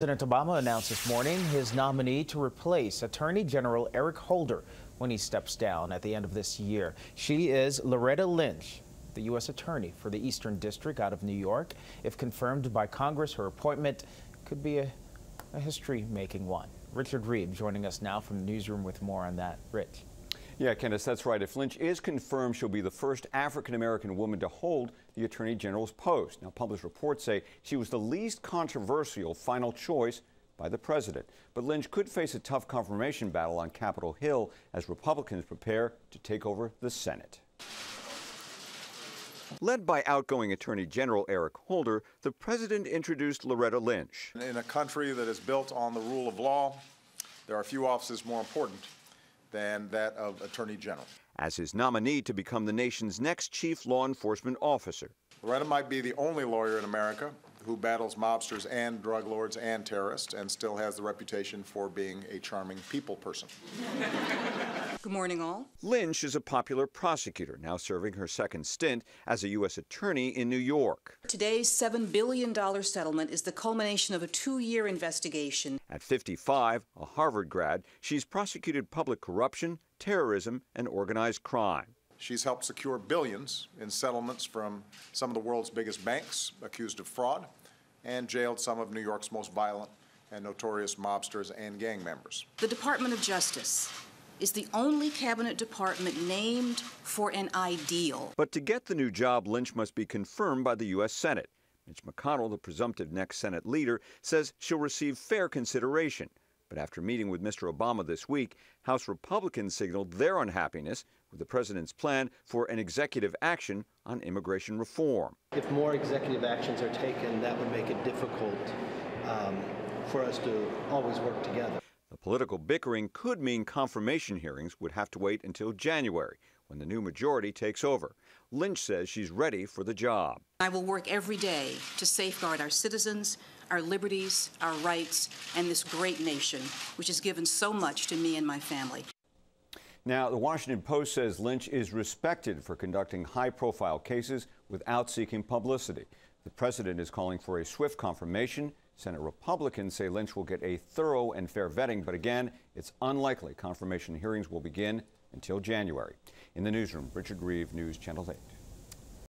President Obama announced this morning his nominee to replace Attorney General Eric Holder when he steps down at the end of this year. She is Loretta Lynch, the U.S. Attorney for the Eastern District out of New York. If confirmed by Congress, her appointment could be a, a history-making one. Richard Reeve joining us now from the newsroom with more on that. Rich. Yeah, Candace, that's right. If Lynch is confirmed, she'll be the first African American woman to hold the Attorney General's post. Now, published reports say she was the least controversial final choice by the president. But Lynch could face a tough confirmation battle on Capitol Hill as Republicans prepare to take over the Senate. Led by outgoing Attorney General Eric Holder, the president introduced Loretta Lynch. In a country that is built on the rule of law, there are few offices more important than that of Attorney General. As his nominee to become the nation's next chief law enforcement officer. Loretta might be the only lawyer in America who battles mobsters and drug lords and terrorists and still has the reputation for being a charming people person. Good morning, all. Lynch is a popular prosecutor, now serving her second stint as a U.S. attorney in New York. Today's $7 billion settlement is the culmination of a two year investigation. At 55, a Harvard grad, she's prosecuted public corruption, terrorism, and organized crime. She's helped secure billions in settlements from some of the world's biggest banks accused of fraud and jailed some of New York's most violent and notorious mobsters and gang members. The Department of Justice is the only cabinet department named for an ideal. But to get the new job, Lynch must be confirmed by the U.S. Senate. Mitch McConnell, the presumptive next Senate leader, says she'll receive fair consideration. But after meeting with Mr. Obama this week, House Republicans signaled their unhappiness with the president's plan for an executive action on immigration reform. If more executive actions are taken, that would make it difficult um, for us to always work together. The political bickering could mean confirmation hearings would have to wait until January, when the new majority takes over. Lynch says she's ready for the job. I will work every day to safeguard our citizens, our liberties, our rights, and this great nation, which has given so much to me and my family. Now, the Washington Post says Lynch is respected for conducting high profile cases without seeking publicity. The president is calling for a swift confirmation. Senate Republicans say Lynch will get a thorough and fair vetting, but again, it's unlikely confirmation hearings will begin until January. In the newsroom, Richard Reeve, News Channel 8.